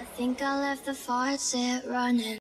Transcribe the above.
I think I left the faucet running.